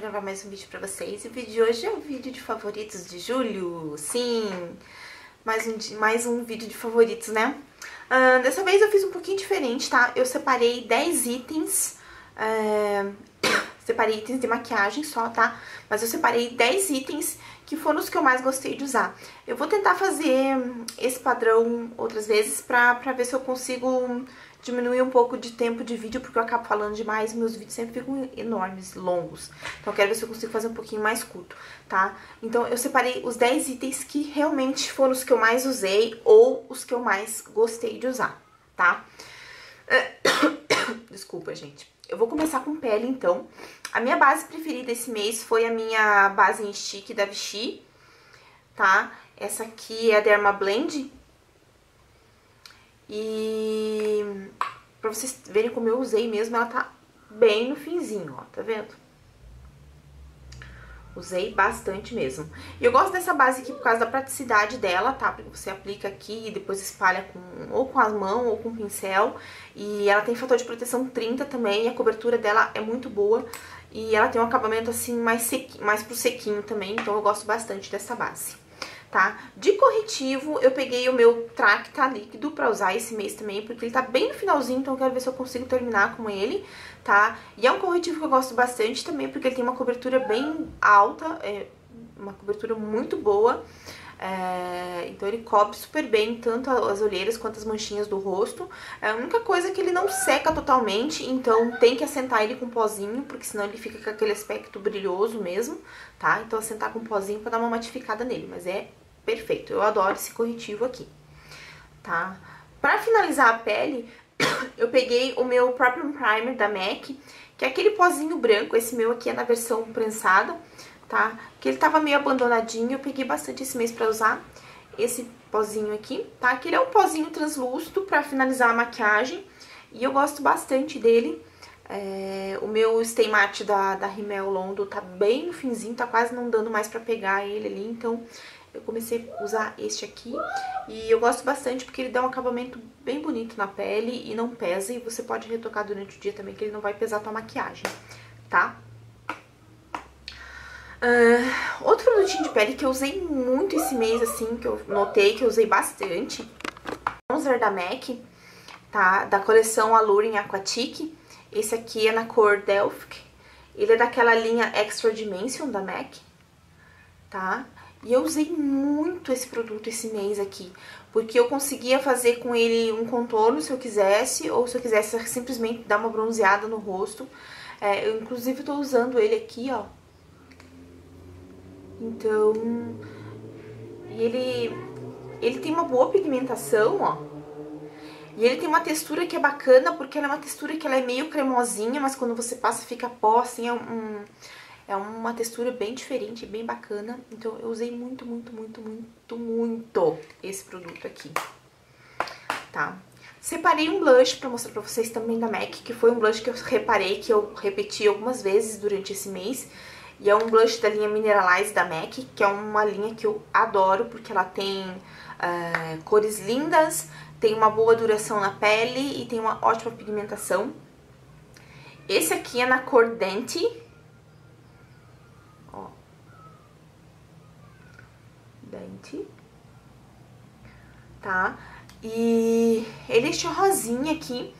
gravar mais um vídeo pra vocês. E o vídeo de hoje é o vídeo de favoritos de julho. Sim, mais um, mais um vídeo de favoritos, né? Uh, dessa vez eu fiz um pouquinho diferente, tá? Eu separei 10 itens, uh, separei itens de maquiagem só, tá? Mas eu separei 10 itens que foram os que eu mais gostei de usar. Eu vou tentar fazer esse padrão outras vezes pra, pra ver se eu consigo diminuir um pouco de tempo de vídeo, porque eu acabo falando demais, meus vídeos sempre ficam enormes, longos. Então eu quero ver se eu consigo fazer um pouquinho mais curto, tá? Então eu separei os 10 itens que realmente foram os que eu mais usei ou os que eu mais gostei de usar, tá? Desculpa, gente. Eu vou começar com pele, então. A minha base preferida esse mês foi a minha base em stick da Vichy, tá? Essa aqui é a Derma Blend, e pra vocês verem como eu usei mesmo, ela tá bem no finzinho, ó, tá vendo? Usei bastante mesmo. E eu gosto dessa base aqui por causa da praticidade dela, tá? Porque você aplica aqui e depois espalha com, ou com as mãos ou com o pincel. E ela tem fator de proteção 30 também, e a cobertura dela é muito boa. E ela tem um acabamento assim mais, mais pro sequinho também, então eu gosto bastante dessa base tá? De corretivo, eu peguei o meu Tracta líquido pra usar esse mês também, porque ele tá bem no finalzinho, então eu quero ver se eu consigo terminar com ele, tá? E é um corretivo que eu gosto bastante também, porque ele tem uma cobertura bem alta, é uma cobertura muito boa, é, então ele cobre super bem tanto as olheiras quanto as manchinhas do rosto. É a única coisa é que ele não seca totalmente, então tem que assentar ele com pozinho, porque senão ele fica com aquele aspecto brilhoso mesmo, tá? Então assentar com pozinho pra dar uma matificada nele, mas é perfeito. Eu adoro esse corretivo aqui, tá? Pra finalizar a pele, eu peguei o meu próprio primer da MAC, que é aquele pozinho branco, esse meu aqui é na versão prensada, tá? Que ele tava meio abandonadinho, eu peguei bastante esse mês pra usar esse pozinho aqui, tá? Que ele é um pozinho translúcido pra finalizar a maquiagem, e eu gosto bastante dele. É, o meu Stay Matte da, da Rimmel Londo tá bem no finzinho, tá quase não dando mais pra pegar ele ali, então eu comecei a usar este aqui e eu gosto bastante porque ele dá um acabamento bem bonito na pele e não pesa e você pode retocar durante o dia também que ele não vai pesar a tua maquiagem, tá? Uh, outro produtinho de pele que eu usei muito esse mês, assim, que eu notei que eu usei bastante, bronzer da MAC, tá? Da coleção Allure Aquatique. Esse aqui é na cor Delphic. Ele é daquela linha Extra Dimension da MAC, tá? E eu usei muito esse produto esse mês aqui, porque eu conseguia fazer com ele um contorno se eu quisesse, ou se eu quisesse simplesmente dar uma bronzeada no rosto. É, eu inclusive tô usando ele aqui, ó. Então, ele, ele tem uma boa pigmentação, ó. E ele tem uma textura que é bacana, porque ela é uma textura que ela é meio cremosinha, mas quando você passa fica pó, assim, é um é uma textura bem diferente, bem bacana. Então eu usei muito, muito, muito, muito, muito esse produto aqui. Tá? Separei um blush pra mostrar pra vocês também da MAC, que foi um blush que eu reparei que eu repeti algumas vezes durante esse mês. E é um blush da linha Mineralize da MAC, que é uma linha que eu adoro, porque ela tem uh, cores lindas, tem uma boa duração na pele e tem uma ótima pigmentação. Esse aqui é na cor Dente, dente, tá? E ele é rosinha aqui,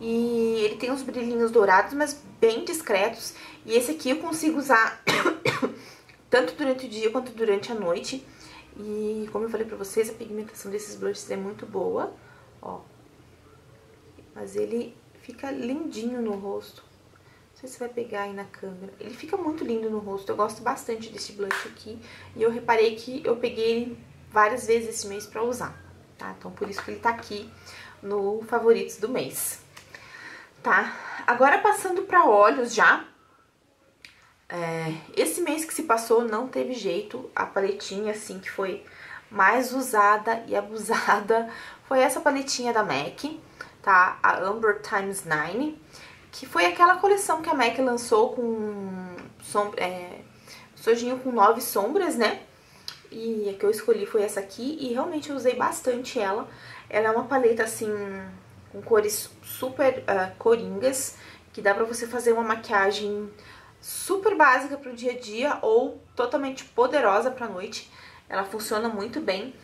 e ele tem uns brilhinhos dourados, mas bem discretos. E esse aqui eu consigo usar tanto durante o dia quanto durante a noite. E como eu falei pra vocês, a pigmentação desses blushes é muito boa, ó. Mas ele fica lindinho no rosto. Sei se vai pegar aí na câmera. Ele fica muito lindo no rosto. Eu gosto bastante desse blush aqui. E eu reparei que eu peguei ele várias vezes esse mês pra usar, tá? Então por isso que ele tá aqui no favoritos do mês. Tá? Agora passando pra olhos já. É, esse mês que se passou não teve jeito. A paletinha, assim, que foi mais usada e abusada foi essa paletinha da MAC, tá? A Amber Times 9 que foi aquela coleção que a MAC lançou com sombra, é, sojinho com nove sombras, né? E a que eu escolhi foi essa aqui e realmente eu usei bastante ela. Ela é uma paleta assim com cores super uh, coringas, que dá pra você fazer uma maquiagem super básica para o dia a dia ou totalmente poderosa para noite. Ela funciona muito bem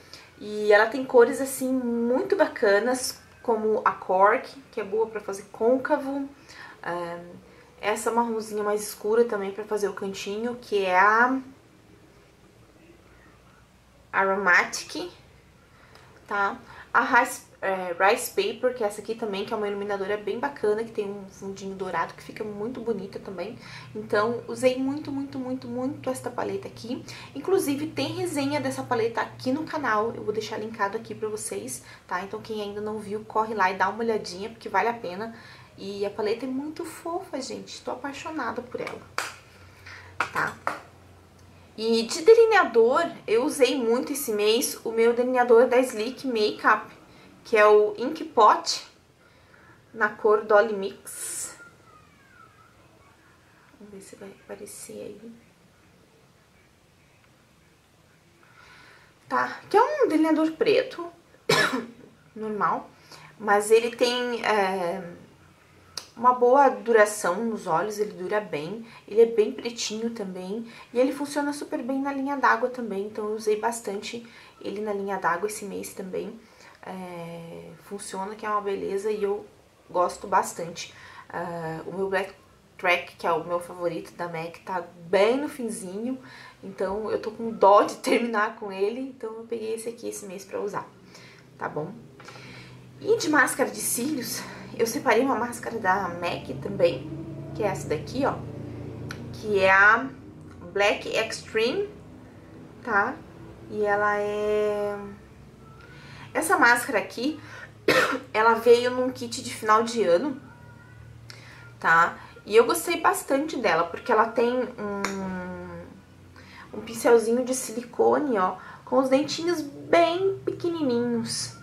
e ela tem cores assim muito bacanas, como a cork, que é boa para fazer côncavo. Essa marronzinha mais escura também para fazer o cantinho, que é a Aromatic, tá? A Rice, é, Rice Paper, que é essa aqui também, que é uma iluminadora bem bacana, que tem um fundinho dourado, que fica muito bonita também. Então, usei muito, muito, muito, muito esta paleta aqui. Inclusive, tem resenha dessa paleta aqui no canal, eu vou deixar linkado aqui pra vocês, tá? Então, quem ainda não viu, corre lá e dá uma olhadinha, porque vale a pena. E a paleta é muito fofa, gente, tô apaixonada por ela, tá? E de delineador, eu usei muito esse mês o meu delineador da Sleek Makeup, que é o Ink Pot, na cor Dolly Mix. Vamos ver se vai aparecer aí. Tá, que é um delineador preto, normal, mas ele tem... É uma boa duração nos olhos, ele dura bem, ele é bem pretinho também e ele funciona super bem na linha d'água também, então eu usei bastante ele na linha d'água esse mês também. É, funciona, que é uma beleza e eu gosto bastante. Uh, o meu Black Track, que é o meu favorito da MAC, tá bem no finzinho, então eu tô com dó de terminar com ele, então eu peguei esse aqui esse mês pra usar, tá bom? E de máscara de cílios, eu separei uma máscara da MAC também, que é essa daqui, ó. Que é a Black Extreme, tá? E ela é... Essa máscara aqui, ela veio num kit de final de ano, tá? E eu gostei bastante dela, porque ela tem um, um pincelzinho de silicone, ó, com os dentinhos bem pequenininhos,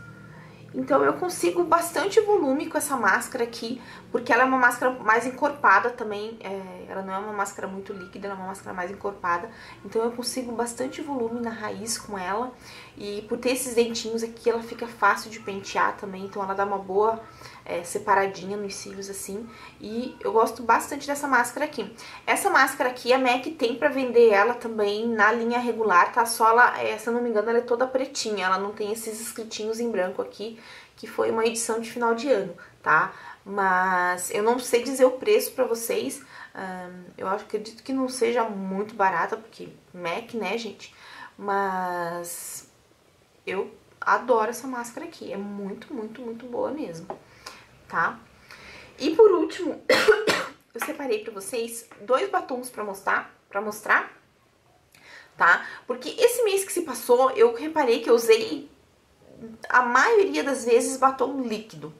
então eu consigo bastante volume com essa máscara aqui, porque ela é uma máscara mais encorpada também, é, ela não é uma máscara muito líquida, ela é uma máscara mais encorpada, então eu consigo bastante volume na raiz com ela, e por ter esses dentinhos aqui, ela fica fácil de pentear também, então ela dá uma boa é, separadinha nos cílios assim, e eu gosto bastante dessa máscara aqui. Essa máscara aqui, a MAC tem pra vender ela também na linha regular, tá? Só ela, é, se eu não me engano, ela é toda pretinha, ela não tem esses escritinhos em branco aqui, que foi uma edição de final de ano, tá? Mas eu não sei dizer o preço pra vocês, hum, eu acredito que não seja muito barata, porque MAC, né, gente? Mas eu adoro essa máscara aqui, é muito, muito, muito boa mesmo tá? E por último, eu separei pra vocês dois batons pra mostrar, pra mostrar, tá? Porque esse mês que se passou, eu reparei que eu usei a maioria das vezes batom líquido,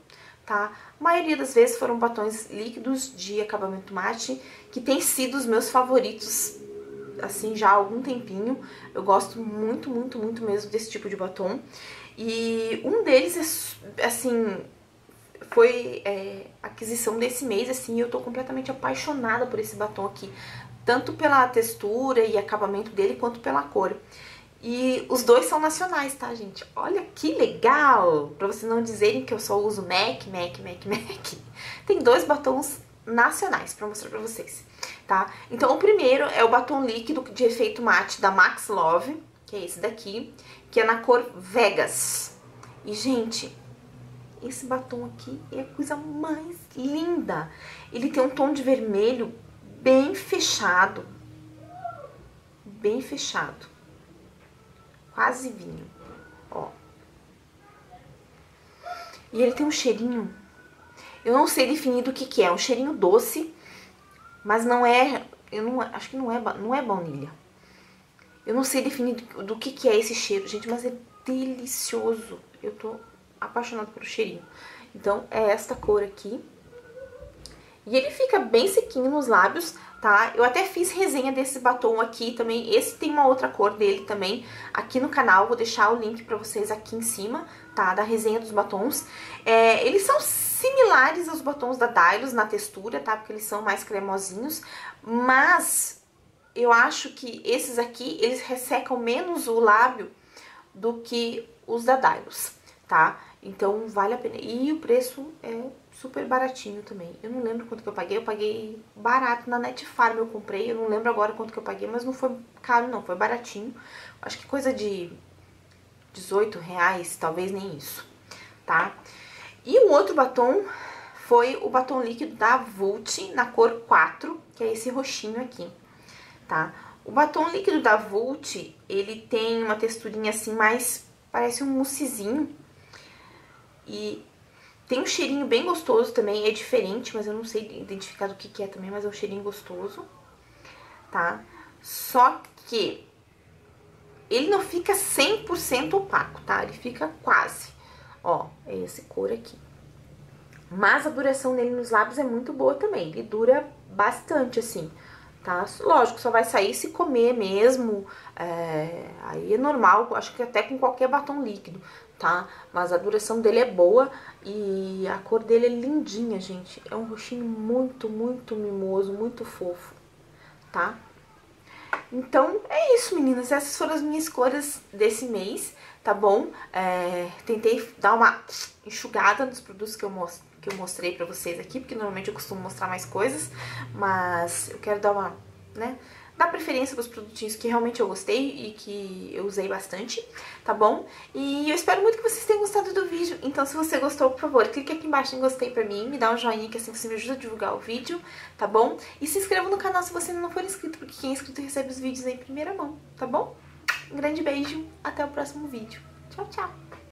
tá? A maioria das vezes foram batons líquidos de acabamento mate, que tem sido os meus favoritos, assim, já há algum tempinho. Eu gosto muito, muito, muito mesmo desse tipo de batom. E um deles é, assim, foi é, aquisição desse mês, assim, eu tô completamente apaixonada por esse batom aqui. Tanto pela textura e acabamento dele, quanto pela cor. E os dois são nacionais, tá, gente? Olha que legal! Pra vocês não dizerem que eu só uso MAC, MAC, MAC, MAC. Tem dois batons nacionais pra mostrar pra vocês, tá? Então, o primeiro é o batom líquido de efeito mate da Max Love, que é esse daqui, que é na cor Vegas. E, gente, esse batom aqui é a coisa mais linda. Ele tem um tom de vermelho bem fechado. Bem fechado. Quase vinho. Ó. E ele tem um cheirinho. Eu não sei definir do que que é. Um cheirinho doce. Mas não é... Eu não, acho que não é, não é baunilha. Eu não sei definir do, do que que é esse cheiro, gente. Mas é delicioso. Eu tô apaixonada pelo cheirinho. Então, é esta cor aqui. E ele fica bem sequinho nos lábios, tá? Eu até fiz resenha desse batom aqui também. Esse tem uma outra cor dele também aqui no canal. Vou deixar o link pra vocês aqui em cima, tá? Da resenha dos batons. É, eles são similares aos batons da Dylos na textura, tá? Porque eles são mais cremosinhos. Mas eu acho que esses aqui, eles ressecam menos o lábio do que os da Dylos, tá? Então vale a pena. E o preço é super baratinho também. Eu não lembro quanto que eu paguei. Eu paguei barato na Net Farm eu comprei. Eu não lembro agora quanto que eu paguei, mas não foi caro não, foi baratinho. Acho que coisa de 18 reais, talvez nem isso, tá? E o outro batom foi o batom líquido da Vult na cor 4, que é esse roxinho aqui, tá? O batom líquido da Vult, ele tem uma texturinha assim mais, parece um moussezinho, e tem um cheirinho bem gostoso também, é diferente, mas eu não sei identificar do que, que é também, mas é um cheirinho gostoso, tá? Só que ele não fica 100% opaco, tá? Ele fica quase. Ó, é esse cor aqui. Mas a duração dele nos lábios é muito boa também. Ele dura bastante, assim, tá? Lógico, só vai sair se comer mesmo. É, aí é normal, acho que até com qualquer batom líquido tá? Mas a duração dele é boa e a cor dele é lindinha, gente. É um roxinho muito, muito mimoso, muito fofo, tá? Então, é isso, meninas. Essas foram as minhas cores desse mês, tá bom? É, tentei dar uma enxugada nos produtos que eu, que eu mostrei pra vocês aqui, porque normalmente eu costumo mostrar mais coisas, mas eu quero dar uma, né Dá preferência para os produtinhos que realmente eu gostei e que eu usei bastante, tá bom? E eu espero muito que vocês tenham gostado do vídeo, então se você gostou, por favor, clique aqui embaixo em gostei pra mim, me dá um joinha que assim você me ajuda a divulgar o vídeo, tá bom? E se inscreva no canal se você ainda não for inscrito, porque quem é inscrito recebe os vídeos em primeira mão, tá bom? Um grande beijo, até o próximo vídeo. Tchau, tchau!